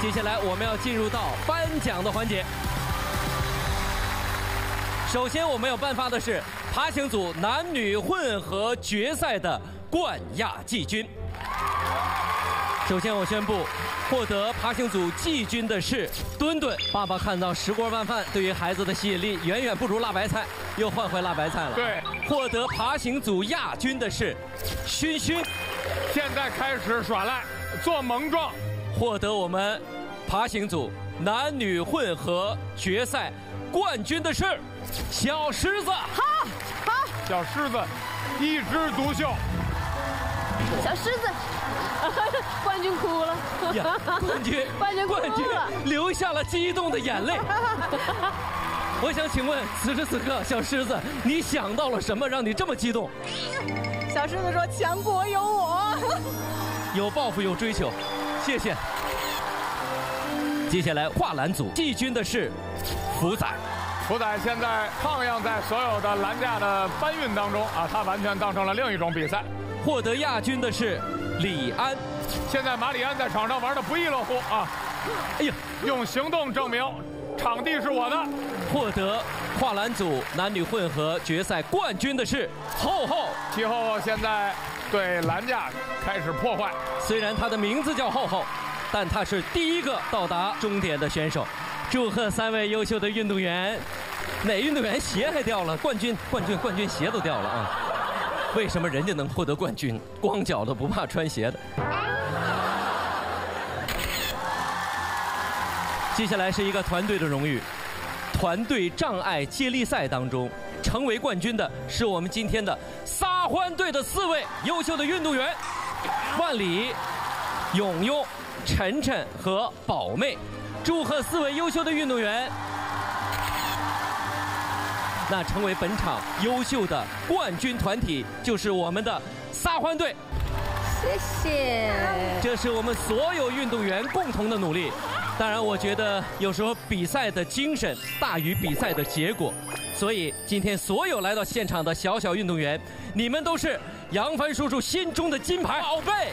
接下来我们要进入到颁奖的环节。首先我们要颁发的是爬行组男女混合决赛的冠亚季军。首先我宣布，获得爬行组季军的是墩墩。爸爸看到石锅拌饭对于孩子的吸引力远远不如辣白菜，又换回辣白菜了。对，获得爬行组亚军的是熏熏。现在开始耍赖，做萌状。获得我们爬行组男女混合决赛冠军的是小狮子。好，好，小狮子一枝独秀。小狮子，冠军哭了。呀，冠军，冠军，冠军流下了激动的眼泪。我想请问，此时此刻，小狮子，你想到了什么，让你这么激动？小狮子说：“强国有我。”有抱负，有追求。谢谢。接下来跨栏组季军的是福仔。福仔现在徜徉在所有的栏架的搬运当中啊，他完全当成了另一种比赛。获得亚军的是李安。现在马里安在场上玩的不亦乐乎啊！哎呀，用行动证明场地是我的。获得跨栏组男女混合决赛冠军的是厚厚。齐厚厚现在对栏架开始破坏。虽然他的名字叫厚厚，但他是第一个到达终点的选手。祝贺三位优秀的运动员！哪运动员鞋还掉了？冠军，冠军，冠军鞋都掉了啊！为什么人家能获得冠军？光脚的不怕穿鞋的。接下来是一个团队的荣誉，团队障碍接力赛当中成为冠军的是我们今天的撒欢队的四位优秀的运动员：万里、勇勇、晨晨和宝妹。祝贺四位优秀的运动员！那成为本场优秀的冠军团体就是我们的撒欢队。谢谢。这是我们所有运动员共同的努力。当然，我觉得有时候比赛的精神大于比赛的结果。所以今天所有来到现场的小小运动员，你们都是杨帆叔叔心中的金牌宝贝。